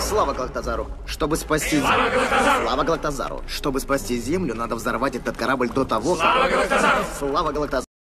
Слава Глактазару! Чтобы спасти Слава Глактазару! Слава Глактазару! Чтобы спасти Землю, надо взорвать этот корабль до того, как... Слава Слава Глактазару!